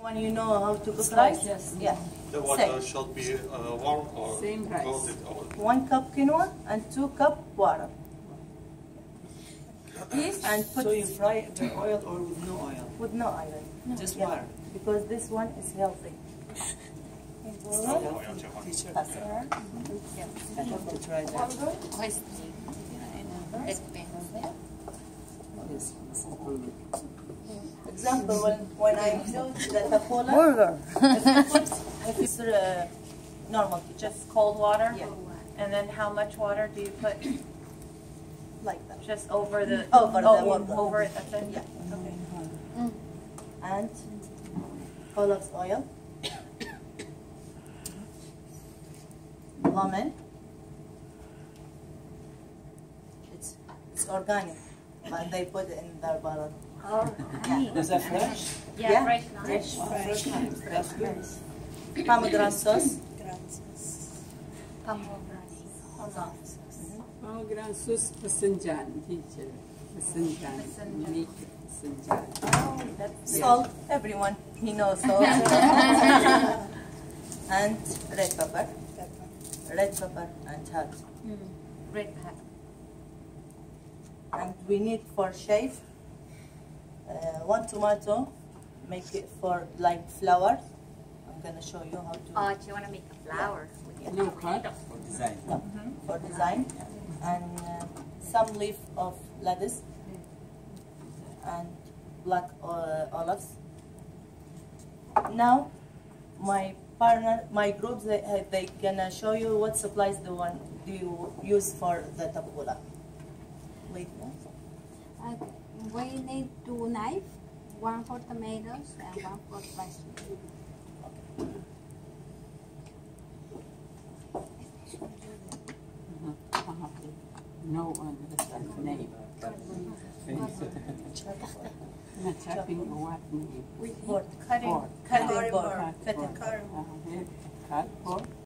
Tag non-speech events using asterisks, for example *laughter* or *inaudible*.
When you know how to cook Slice, rice, yes. yeah. The water should be uh, warm or Same rice. cold or One cup quinoa and two cup water. This and put So you fry it with oil or with no oil? with no oil. Just Yeah, water. because this one is healthy. Teacher, That's it. I'd love to try that. Yes, it's. Example, when, when I do the tapola, Burger. *laughs* if it's uh, normal Just cold water? Yeah. And then how much water do you put like that. just over the? Over the oh, water. Over it, that's it? Yeah. Okay. And olive oil, lemon. It's it's organic, but they put it in their bottle. Is that fresh? Yeah. fresh. Fresh. Wow, fresh. That's good. Pomegranate sauce. Pomegranate sauce Pasanjan, teacher. Pasanjan. Make Pasanjan. Salt, everyone, he knows salt. *laughs* *laughs* and red pepper. Red pepper and hot. Hmm. Red pepper. And we need for shave one tomato, make it for like flour. I'm gonna show you how to Oh, do you want to make a flower with your No cut. Design. no, for design. And uh, some leaf of lettuce and black uh, olives. Now, my partner, my group, they, uh, they gonna show you what supplies the one do you use for the tapula. Wait, no? Okay. We need two knives, one for tomatoes and one for vegetables. No one understand name. Not chopping or what name? Board. Cutting. Board. Cutting Cutting board. board. Cutting. Uh, Cut board.